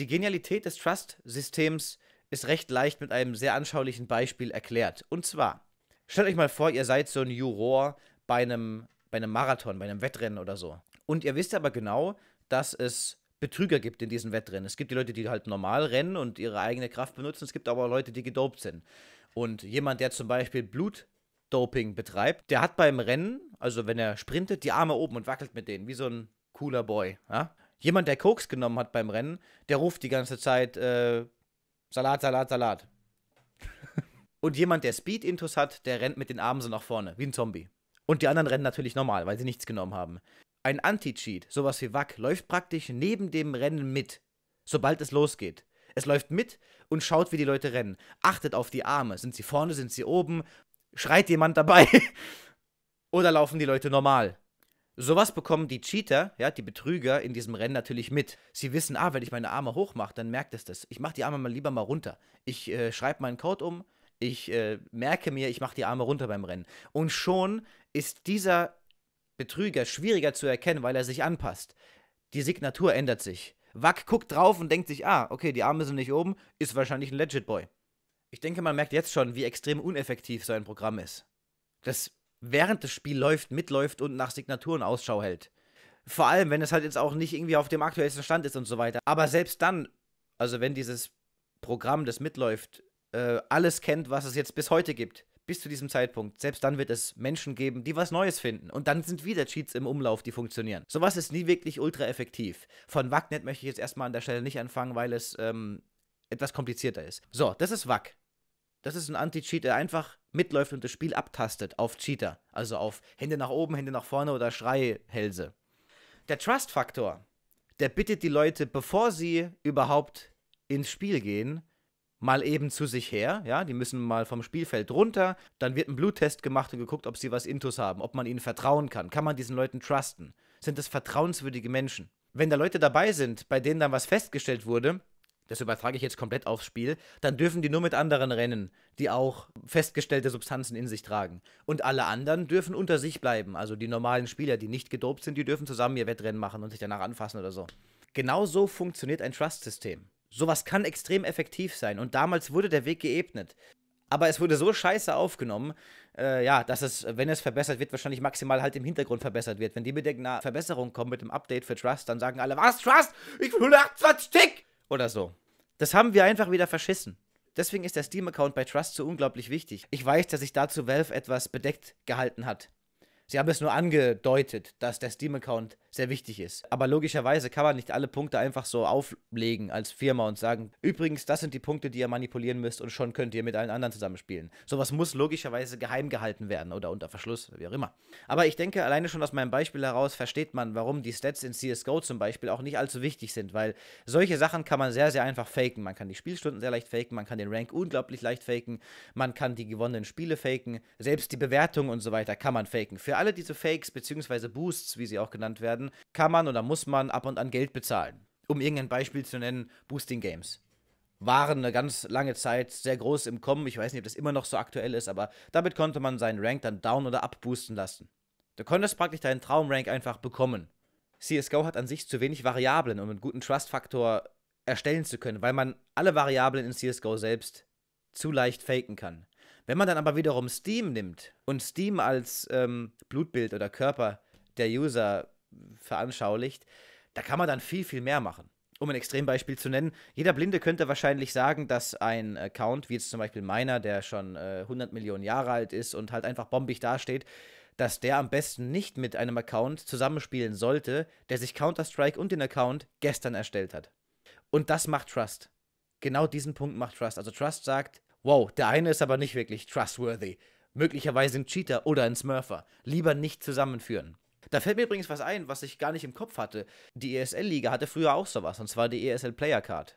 Die Genialität des Trust-Systems ist recht leicht mit einem sehr anschaulichen Beispiel erklärt. Und zwar, stellt euch mal vor, ihr seid so ein Juror bei einem, bei einem Marathon, bei einem Wettrennen oder so. Und ihr wisst aber genau, dass es Betrüger gibt in diesen Wettrennen. Es gibt die Leute, die halt normal rennen und ihre eigene Kraft benutzen. Es gibt aber Leute, die gedopt sind. Und jemand, der zum Beispiel Blutdoping betreibt, der hat beim Rennen, also wenn er sprintet, die Arme oben und wackelt mit denen, wie so ein cooler Boy. Ja? Jemand, der Koks genommen hat beim Rennen, der ruft die ganze Zeit äh, Salat, Salat, Salat. und jemand, der Speed-Intus hat, der rennt mit den Armen so nach vorne, wie ein Zombie. Und die anderen rennen natürlich normal, weil sie nichts genommen haben. Ein Anti-Cheat, sowas wie Wack, läuft praktisch neben dem Rennen mit, sobald es losgeht. Es läuft mit und schaut, wie die Leute rennen. Achtet auf die Arme. Sind sie vorne, sind sie oben? Schreit jemand dabei? Oder laufen die Leute normal? Sowas bekommen die Cheater, ja, die Betrüger in diesem Rennen natürlich mit. Sie wissen, ah, wenn ich meine Arme hochmache, dann merkt es das. Ich mache die Arme mal lieber mal runter. Ich äh, schreibe meinen Code um, ich äh, merke mir, ich mache die Arme runter beim Rennen. Und schon ist dieser Betrüger schwieriger zu erkennen, weil er sich anpasst. Die Signatur ändert sich. Wack guckt drauf und denkt sich, ah, okay, die Arme sind nicht oben, ist wahrscheinlich ein Legit Boy. Ich denke, man merkt jetzt schon, wie extrem uneffektiv so ein Programm ist. Das während das Spiel läuft, mitläuft und nach Signaturen Ausschau hält. Vor allem, wenn es halt jetzt auch nicht irgendwie auf dem aktuellsten Stand ist und so weiter. Aber selbst dann, also wenn dieses Programm, das mitläuft, äh, alles kennt, was es jetzt bis heute gibt, bis zu diesem Zeitpunkt, selbst dann wird es Menschen geben, die was Neues finden. Und dann sind wieder Cheats im Umlauf, die funktionieren. Sowas ist nie wirklich ultra effektiv. Von Wacknet möchte ich jetzt erstmal an der Stelle nicht anfangen, weil es ähm, etwas komplizierter ist. So, das ist Wack. Das ist ein Anti-Cheat, der einfach mitläuft und das Spiel abtastet auf Cheater. Also auf Hände nach oben, Hände nach vorne oder Schreihälse. Der Trust-Faktor, der bittet die Leute, bevor sie überhaupt ins Spiel gehen, mal eben zu sich her, ja, die müssen mal vom Spielfeld runter, dann wird ein Bluttest gemacht und geguckt, ob sie was Intus haben, ob man ihnen vertrauen kann, kann man diesen Leuten trusten, sind das vertrauenswürdige Menschen. Wenn da Leute dabei sind, bei denen dann was festgestellt wurde, das übertrage ich jetzt komplett aufs Spiel, dann dürfen die nur mit anderen rennen, die auch festgestellte Substanzen in sich tragen. Und alle anderen dürfen unter sich bleiben. Also die normalen Spieler, die nicht gedopt sind, die dürfen zusammen ihr Wettrennen machen und sich danach anfassen oder so. Genau so funktioniert ein Trust-System. Sowas kann extrem effektiv sein und damals wurde der Weg geebnet. Aber es wurde so scheiße aufgenommen, äh, ja, dass es, wenn es verbessert wird, wahrscheinlich maximal halt im Hintergrund verbessert wird. Wenn die mit der Verbesserung kommen mit dem Update für Trust, dann sagen alle, was, Trust? Ich will 128 Tick! Oder so. Das haben wir einfach wieder verschissen. Deswegen ist der Steam-Account bei Trust so unglaublich wichtig. Ich weiß, dass sich dazu Valve etwas bedeckt gehalten hat. Sie haben es nur angedeutet, dass der Steam-Account sehr wichtig ist. Aber logischerweise kann man nicht alle Punkte einfach so auflegen als Firma und sagen, übrigens, das sind die Punkte, die ihr manipulieren müsst und schon könnt ihr mit allen anderen zusammenspielen. Sowas muss logischerweise geheim gehalten werden oder unter Verschluss, wie auch immer. Aber ich denke, alleine schon aus meinem Beispiel heraus versteht man, warum die Stats in CSGO zum Beispiel auch nicht allzu wichtig sind, weil solche Sachen kann man sehr, sehr einfach faken. Man kann die Spielstunden sehr leicht faken, man kann den Rank unglaublich leicht faken, man kann die gewonnenen Spiele faken, selbst die Bewertung und so weiter kann man faken. Für alle diese Fakes bzw. Boosts, wie sie auch genannt werden, kann man oder muss man ab und an Geld bezahlen. Um irgendein Beispiel zu nennen, Boosting Games. Waren eine ganz lange Zeit sehr groß im Kommen. Ich weiß nicht, ob das immer noch so aktuell ist, aber damit konnte man seinen Rank dann down oder up boosten lassen. Du konntest praktisch deinen Traumrank einfach bekommen. CSGO hat an sich zu wenig Variablen, um einen guten Trust-Faktor erstellen zu können, weil man alle Variablen in CSGO selbst zu leicht faken kann. Wenn man dann aber wiederum Steam nimmt und Steam als ähm, Blutbild oder Körper der User veranschaulicht, da kann man dann viel, viel mehr machen. Um ein Extrembeispiel zu nennen, jeder Blinde könnte wahrscheinlich sagen, dass ein Account, wie jetzt zum Beispiel meiner, der schon äh, 100 Millionen Jahre alt ist und halt einfach bombig dasteht, dass der am besten nicht mit einem Account zusammenspielen sollte, der sich Counter-Strike und den Account gestern erstellt hat. Und das macht Trust. Genau diesen Punkt macht Trust. Also Trust sagt, wow, der eine ist aber nicht wirklich trustworthy. Möglicherweise ein Cheater oder ein Smurfer. Lieber nicht zusammenführen. Da fällt mir übrigens was ein, was ich gar nicht im Kopf hatte. Die ESL-Liga hatte früher auch sowas, und zwar die ESL Player Card.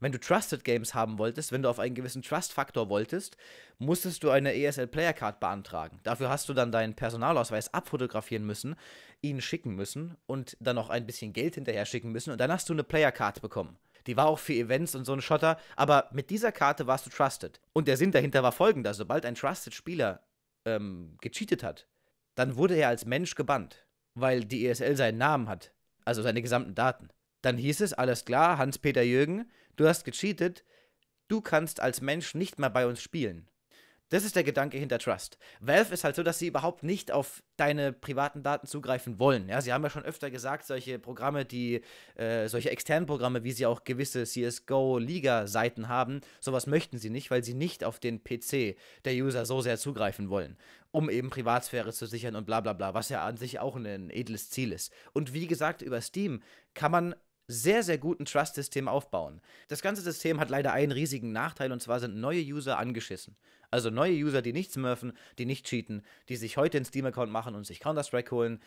Wenn du Trusted Games haben wolltest, wenn du auf einen gewissen Trust-Faktor wolltest, musstest du eine ESL Player Card beantragen. Dafür hast du dann deinen Personalausweis abfotografieren müssen, ihn schicken müssen und dann noch ein bisschen Geld hinterher schicken müssen und dann hast du eine Player Card bekommen. Die war auch für Events und so ein Schotter, aber mit dieser Karte warst du trusted. Und der Sinn dahinter war folgender: Sobald ein Trusted Spieler ähm, gecheatet hat, dann wurde er als Mensch gebannt weil die ESL seinen Namen hat, also seine gesamten Daten. Dann hieß es, alles klar, Hans-Peter Jürgen, du hast gecheatet, du kannst als Mensch nicht mehr bei uns spielen. Das ist der Gedanke hinter Trust. Valve ist halt so, dass sie überhaupt nicht auf deine privaten Daten zugreifen wollen. Ja, sie haben ja schon öfter gesagt, solche Programme, die, äh, solche externen Programme, wie sie auch gewisse CSGO-Liga-Seiten haben, sowas möchten sie nicht, weil sie nicht auf den PC der User so sehr zugreifen wollen, um eben Privatsphäre zu sichern und bla bla bla, was ja an sich auch ein edles Ziel ist. Und wie gesagt, über Steam kann man sehr, sehr guten Trust-System aufbauen. Das ganze System hat leider einen riesigen Nachteil und zwar sind neue User angeschissen. Also neue User, die nicht smurfen, die nicht cheaten, die sich heute einen Steam-Account machen und sich Counter-Strike holen,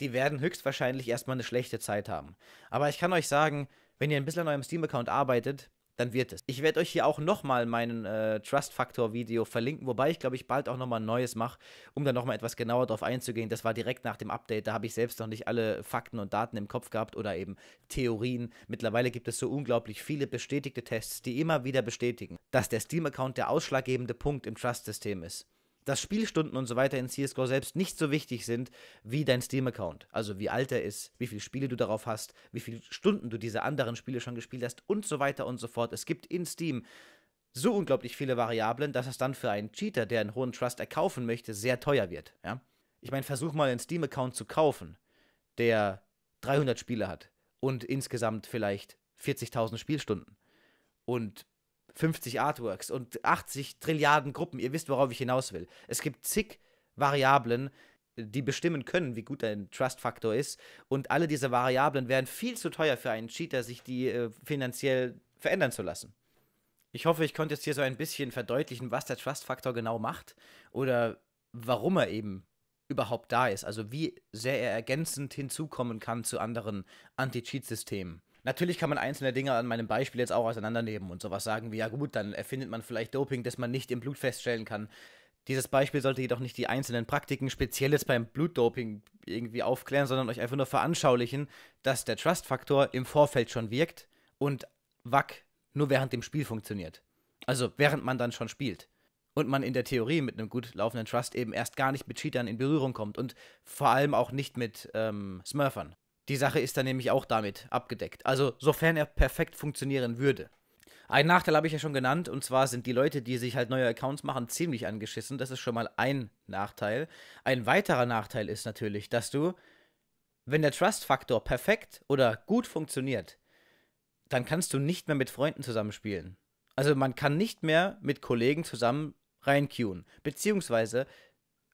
die werden höchstwahrscheinlich erstmal eine schlechte Zeit haben. Aber ich kann euch sagen, wenn ihr ein bisschen an eurem Steam-Account arbeitet, dann wird es. Ich werde euch hier auch nochmal meinen äh, Trust Factor Video verlinken, wobei ich glaube ich bald auch nochmal ein neues mache, um dann nochmal etwas genauer darauf einzugehen. Das war direkt nach dem Update, da habe ich selbst noch nicht alle Fakten und Daten im Kopf gehabt oder eben Theorien. Mittlerweile gibt es so unglaublich viele bestätigte Tests, die immer wieder bestätigen, dass der Steam-Account der ausschlaggebende Punkt im Trust-System ist dass Spielstunden und so weiter in CSGO selbst nicht so wichtig sind wie dein Steam-Account. Also wie alt er ist, wie viele Spiele du darauf hast, wie viele Stunden du diese anderen Spiele schon gespielt hast und so weiter und so fort. Es gibt in Steam so unglaublich viele Variablen, dass es dann für einen Cheater, der einen hohen Trust erkaufen möchte, sehr teuer wird. Ja? Ich meine, versuch mal einen Steam-Account zu kaufen, der 300 Spiele hat und insgesamt vielleicht 40.000 Spielstunden. Und 50 Artworks und 80 Trilliarden Gruppen. Ihr wisst, worauf ich hinaus will. Es gibt zig Variablen, die bestimmen können, wie gut dein Trust-Faktor ist. Und alle diese Variablen wären viel zu teuer für einen Cheater, sich die äh, finanziell verändern zu lassen. Ich hoffe, ich konnte jetzt hier so ein bisschen verdeutlichen, was der Trust-Faktor genau macht oder warum er eben überhaupt da ist. Also wie sehr er ergänzend hinzukommen kann zu anderen Anti-Cheat-Systemen. Natürlich kann man einzelne Dinge an meinem Beispiel jetzt auch auseinandernehmen und sowas sagen wie, ja gut, dann erfindet man vielleicht Doping, das man nicht im Blut feststellen kann. Dieses Beispiel sollte jedoch nicht die einzelnen Praktiken, speziell jetzt beim Blutdoping, irgendwie aufklären, sondern euch einfach nur veranschaulichen, dass der Trust-Faktor im Vorfeld schon wirkt und WAC nur während dem Spiel funktioniert. Also während man dann schon spielt. Und man in der Theorie mit einem gut laufenden Trust eben erst gar nicht mit Cheatern in Berührung kommt und vor allem auch nicht mit ähm, Smurfern. Die Sache ist dann nämlich auch damit abgedeckt. Also, sofern er perfekt funktionieren würde. Ein Nachteil habe ich ja schon genannt, und zwar sind die Leute, die sich halt neue Accounts machen, ziemlich angeschissen. Das ist schon mal ein Nachteil. Ein weiterer Nachteil ist natürlich, dass du, wenn der Trust-Faktor perfekt oder gut funktioniert, dann kannst du nicht mehr mit Freunden zusammenspielen. Also man kann nicht mehr mit Kollegen zusammen reinqueuen. Beziehungsweise,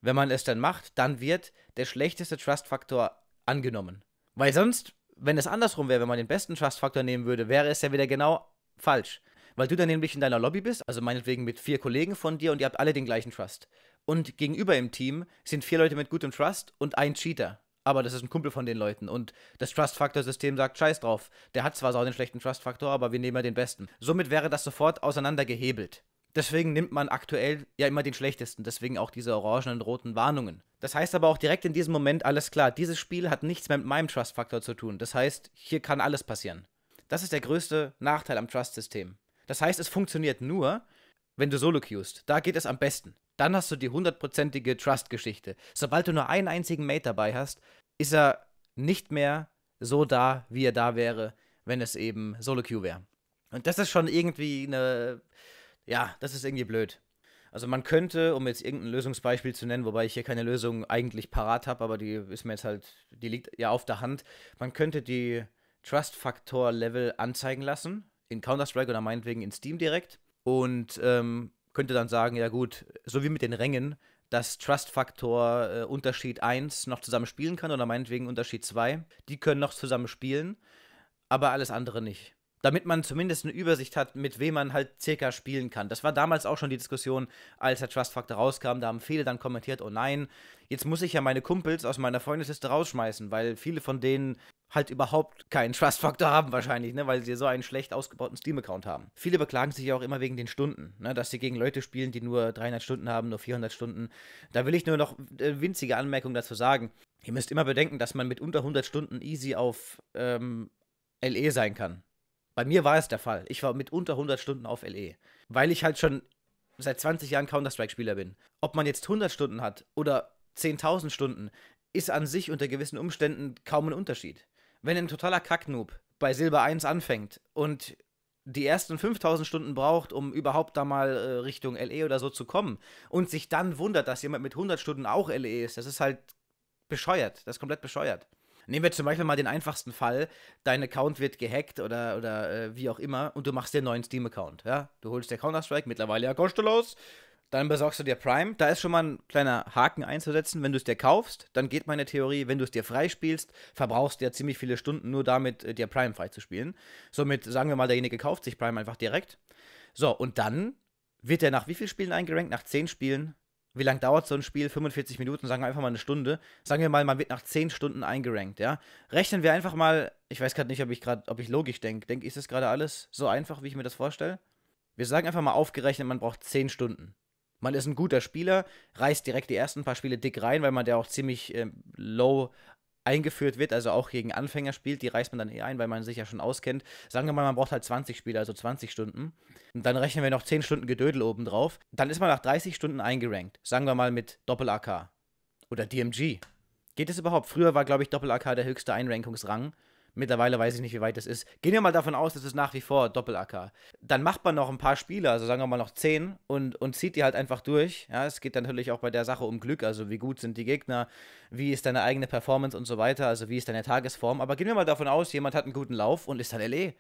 wenn man es dann macht, dann wird der schlechteste Trust-Faktor angenommen. Weil sonst, wenn es andersrum wäre, wenn man den besten Trust-Faktor nehmen würde, wäre es ja wieder genau falsch. Weil du dann nämlich in deiner Lobby bist, also meinetwegen mit vier Kollegen von dir und ihr habt alle den gleichen Trust. Und gegenüber im Team sind vier Leute mit gutem Trust und ein Cheater. Aber das ist ein Kumpel von den Leuten. Und das Trust-Faktor-System sagt, scheiß drauf. Der hat zwar so einen schlechten Trust-Faktor, aber wir nehmen ja den besten. Somit wäre das sofort auseinandergehebelt. Deswegen nimmt man aktuell ja immer den schlechtesten. Deswegen auch diese orangen und roten Warnungen. Das heißt aber auch direkt in diesem Moment, alles klar, dieses Spiel hat nichts mehr mit meinem Trust-Faktor zu tun. Das heißt, hier kann alles passieren. Das ist der größte Nachteil am Trust-System. Das heißt, es funktioniert nur, wenn du solo queuest. Da geht es am besten. Dann hast du die hundertprozentige Trust-Geschichte. Sobald du nur einen einzigen Mate dabei hast, ist er nicht mehr so da, wie er da wäre, wenn es eben Solo Queue wäre. Und das ist schon irgendwie eine. Ja, das ist irgendwie blöd. Also man könnte, um jetzt irgendein Lösungsbeispiel zu nennen, wobei ich hier keine Lösung eigentlich parat habe, aber die ist mir jetzt halt, die liegt ja auf der Hand, man könnte die Trust-Faktor-Level anzeigen lassen, in Counter-Strike oder meinetwegen in Steam direkt und ähm, könnte dann sagen, ja gut, so wie mit den Rängen, dass Trust-Faktor äh, Unterschied 1 noch zusammen spielen kann oder meinetwegen Unterschied 2, die können noch zusammen spielen, aber alles andere nicht damit man zumindest eine Übersicht hat, mit wem man halt circa spielen kann. Das war damals auch schon die Diskussion, als der Trust Factor rauskam. Da haben viele dann kommentiert, oh nein, jetzt muss ich ja meine Kumpels aus meiner Freundesliste rausschmeißen, weil viele von denen halt überhaupt keinen Trust Factor haben wahrscheinlich, ne, weil sie so einen schlecht ausgebauten Steam-Account haben. Viele beklagen sich ja auch immer wegen den Stunden, ne, dass sie gegen Leute spielen, die nur 300 Stunden haben, nur 400 Stunden. Da will ich nur noch äh, winzige Anmerkungen dazu sagen. Ihr müsst immer bedenken, dass man mit unter 100 Stunden easy auf ähm, LE sein kann. Bei mir war es der Fall. Ich war mit unter 100 Stunden auf LE. Weil ich halt schon seit 20 Jahren Counter-Strike-Spieler bin. Ob man jetzt 100 Stunden hat oder 10.000 Stunden, ist an sich unter gewissen Umständen kaum ein Unterschied. Wenn ein totaler Kacknoob bei Silber 1 anfängt und die ersten 5000 Stunden braucht, um überhaupt da mal äh, Richtung LE oder so zu kommen und sich dann wundert, dass jemand mit 100 Stunden auch LE ist, das ist halt bescheuert. Das ist komplett bescheuert. Nehmen wir zum Beispiel mal den einfachsten Fall: Dein Account wird gehackt oder, oder äh, wie auch immer und du machst dir einen neuen Steam-Account. Ja? Du holst dir Counter-Strike, mittlerweile ja kostenlos. Dann besorgst du dir Prime. Da ist schon mal ein kleiner Haken einzusetzen. Wenn du es dir kaufst, dann geht meine Theorie, wenn du es dir freispielst, verbrauchst du ja ziemlich viele Stunden nur damit, äh, dir Prime freizuspielen. Somit sagen wir mal, derjenige kauft sich Prime einfach direkt. So, und dann wird er nach wie vielen Spielen eingerankt? Nach 10 Spielen? Wie lange dauert so ein Spiel? 45 Minuten, sagen wir einfach mal eine Stunde. Sagen wir mal, man wird nach 10 Stunden eingerankt, ja? Rechnen wir einfach mal, ich weiß gerade nicht, ob ich gerade, ob ich logisch denke. Denke ist das gerade alles so einfach, wie ich mir das vorstelle? Wir sagen einfach mal aufgerechnet, man braucht 10 Stunden. Man ist ein guter Spieler, reißt direkt die ersten paar Spiele dick rein, weil man der auch ziemlich äh, low eingeführt wird, also auch gegen Anfänger spielt, die reißt man dann eh ein, weil man sich ja schon auskennt. Sagen wir mal, man braucht halt 20 Spiele, also 20 Stunden. Und dann rechnen wir noch 10 Stunden Gedödel oben drauf. Dann ist man nach 30 Stunden eingerankt. Sagen wir mal mit Doppel-AK. Oder DMG. Geht es überhaupt? Früher war, glaube ich, Doppel-AK der höchste Einrankungsrang. Mittlerweile weiß ich nicht, wie weit das ist. Gehen wir mal davon aus, das ist nach wie vor Doppel-AK. Dann macht man noch ein paar Spiele, also sagen wir mal noch zehn, und, und zieht die halt einfach durch. Ja, es geht dann natürlich auch bei der Sache um Glück, also wie gut sind die Gegner, wie ist deine eigene Performance und so weiter, also wie ist deine Tagesform. Aber gehen wir mal davon aus, jemand hat einen guten Lauf und ist dann LE.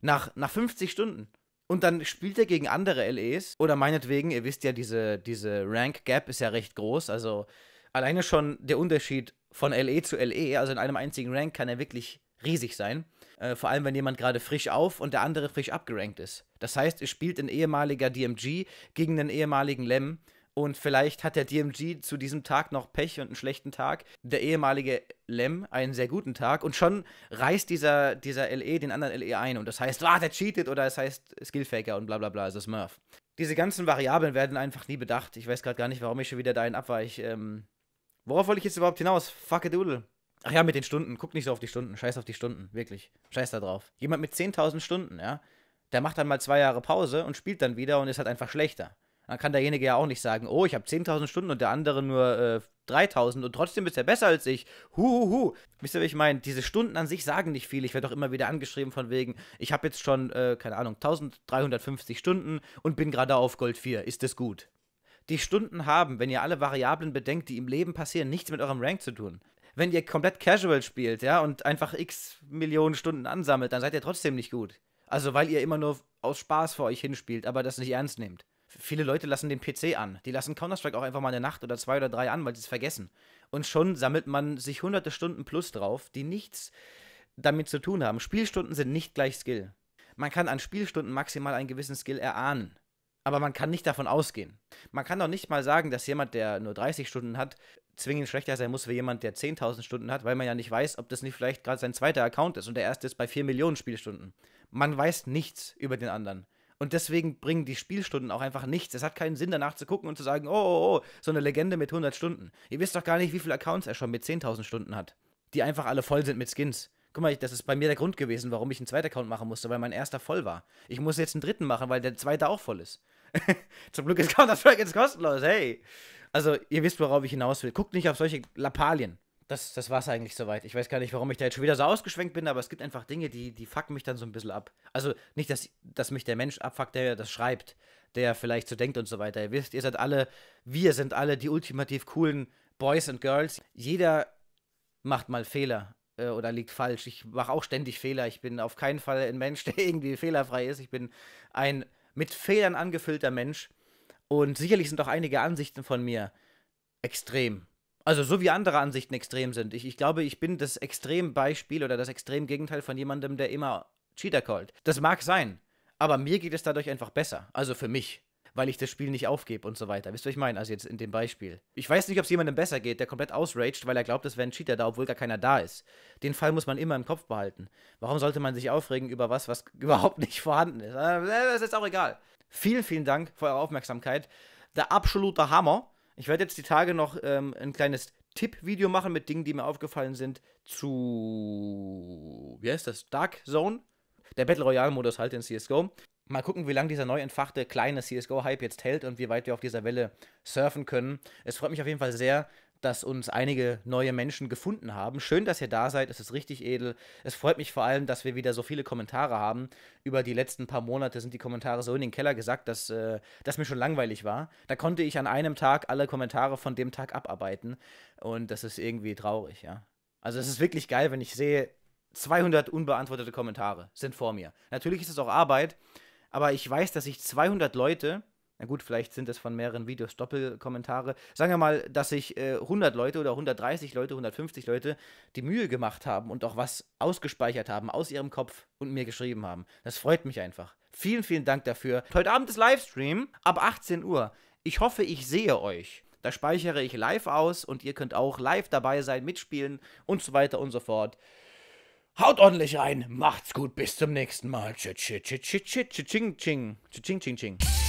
Nach, nach 50 Stunden. Und dann spielt er gegen andere LEs. Oder meinetwegen, ihr wisst ja, diese, diese Rank Gap ist ja recht groß. Also alleine schon der Unterschied von LE zu LE, also in einem einzigen Rank, kann er wirklich riesig sein. Äh, vor allem, wenn jemand gerade frisch auf und der andere frisch abgerankt ist. Das heißt, es spielt ein ehemaliger DMG gegen einen ehemaligen Lem. Und vielleicht hat der DMG zu diesem Tag noch Pech und einen schlechten Tag. Der ehemalige Lem einen sehr guten Tag. Und schon reißt dieser, dieser LE den anderen LE ein. Und das heißt, ah, der cheatet oder es heißt Skillfaker und bla bla bla, also Smurf. Diese ganzen Variablen werden einfach nie bedacht. Ich weiß gerade gar nicht, warum ich schon wieder dahin abweich. Ähm, worauf wollte ich jetzt überhaupt hinaus? Fuck a doodle. Ach ja, mit den Stunden. Guck nicht so auf die Stunden. Scheiß auf die Stunden. Wirklich. Scheiß da drauf. Jemand mit 10.000 Stunden, ja, der macht dann mal zwei Jahre Pause und spielt dann wieder und ist halt einfach schlechter. Dann kann derjenige ja auch nicht sagen, oh, ich habe 10.000 Stunden und der andere nur äh, 3.000 und trotzdem ist er besser als ich. Huhuhu. Wisst ihr, wie ich meine? Diese Stunden an sich sagen nicht viel. Ich werde auch immer wieder angeschrieben von wegen, ich habe jetzt schon, äh, keine Ahnung, 1350 Stunden und bin gerade auf Gold 4. Ist das gut? Die Stunden haben, wenn ihr alle Variablen bedenkt, die im Leben passieren, nichts mit eurem Rank zu tun wenn ihr komplett casual spielt, ja, und einfach x Millionen Stunden ansammelt, dann seid ihr trotzdem nicht gut. Also, weil ihr immer nur aus Spaß vor euch hinspielt, aber das nicht ernst nehmt. Viele Leute lassen den PC an. Die lassen Counter-Strike auch einfach mal eine Nacht oder zwei oder drei an, weil sie es vergessen. Und schon sammelt man sich hunderte Stunden plus drauf, die nichts damit zu tun haben. Spielstunden sind nicht gleich Skill. Man kann an Spielstunden maximal einen gewissen Skill erahnen. Aber man kann nicht davon ausgehen. Man kann doch nicht mal sagen, dass jemand, der nur 30 Stunden hat, zwingend schlechter sein muss wie jemand, der 10.000 Stunden hat, weil man ja nicht weiß, ob das nicht vielleicht gerade sein zweiter Account ist und der erste ist bei 4 Millionen Spielstunden. Man weiß nichts über den anderen. Und deswegen bringen die Spielstunden auch einfach nichts. Es hat keinen Sinn, danach zu gucken und zu sagen, oh, oh, oh, so eine Legende mit 100 Stunden. Ihr wisst doch gar nicht, wie viele Accounts er schon mit 10.000 Stunden hat. Die einfach alle voll sind mit Skins. Guck mal, das ist bei mir der Grund gewesen, warum ich einen zweiten Account machen musste, weil mein erster voll war. Ich muss jetzt einen dritten machen, weil der zweite auch voll ist. Zum Glück ist Counter-Strike jetzt kostenlos, hey. Also, ihr wisst, worauf ich hinaus will. Guckt nicht auf solche Lappalien. Das, das war es eigentlich soweit. Ich weiß gar nicht, warum ich da jetzt schon wieder so ausgeschwenkt bin, aber es gibt einfach Dinge, die, die fucken mich dann so ein bisschen ab. Also nicht, dass, dass mich der Mensch abfuckt, der das schreibt, der vielleicht so denkt und so weiter. Ihr wisst, ihr seid alle, wir sind alle die ultimativ coolen Boys and Girls. Jeder macht mal Fehler äh, oder liegt falsch. Ich mache auch ständig Fehler. Ich bin auf keinen Fall ein Mensch, der irgendwie fehlerfrei ist. Ich bin ein mit Fehlern angefüllter Mensch. Und sicherlich sind auch einige Ansichten von mir extrem. Also so wie andere Ansichten extrem sind. Ich, ich glaube, ich bin das Extrembeispiel oder das Extremgegenteil von jemandem, der immer Cheater callt. Das mag sein, aber mir geht es dadurch einfach besser. Also für mich. Weil ich das Spiel nicht aufgebe und so weiter. Wisst ihr, was ich meine? Also jetzt in dem Beispiel. Ich weiß nicht, ob es jemandem besser geht, der komplett ausraged, weil er glaubt, es wäre ein Cheater da, obwohl gar keiner da ist. Den Fall muss man immer im Kopf behalten. Warum sollte man sich aufregen über was, was überhaupt nicht vorhanden ist? Äh, das ist auch egal. Vielen, vielen Dank für eure Aufmerksamkeit. Der absolute Hammer. Ich werde jetzt die Tage noch ähm, ein kleines Tipp-Video machen mit Dingen, die mir aufgefallen sind zu, wie heißt das, Dark Zone? Der Battle Royale-Modus halt in CSGO. Mal gucken, wie lange dieser neu entfachte kleine CSGO-Hype jetzt hält und wie weit wir auf dieser Welle surfen können. Es freut mich auf jeden Fall sehr, dass uns einige neue Menschen gefunden haben. Schön, dass ihr da seid. Es ist richtig edel. Es freut mich vor allem, dass wir wieder so viele Kommentare haben. Über die letzten paar Monate sind die Kommentare so in den Keller gesagt, dass äh, das mir schon langweilig war. Da konnte ich an einem Tag alle Kommentare von dem Tag abarbeiten. Und das ist irgendwie traurig, ja. Also es ist wirklich geil, wenn ich sehe, 200 unbeantwortete Kommentare sind vor mir. Natürlich ist es auch Arbeit, aber ich weiß, dass ich 200 Leute na gut, vielleicht sind es von mehreren Videos Doppelkommentare. Sagen wir mal, dass sich äh, 100 Leute oder 130 Leute, 150 Leute die Mühe gemacht haben und auch was ausgespeichert haben aus ihrem Kopf und mir geschrieben haben. Das freut mich einfach. Vielen, vielen Dank dafür. Heute Abend ist Livestream ab 18 Uhr. Ich hoffe, ich sehe euch. Da speichere ich live aus und ihr könnt auch live dabei sein, mitspielen und so weiter und so fort. Haut ordentlich rein, macht's gut, bis zum nächsten Mal. Tschüss, tschüss, tschüss, tschüss, tschüss, tschüss, tschüss, tschüss, tschüss, tschüss.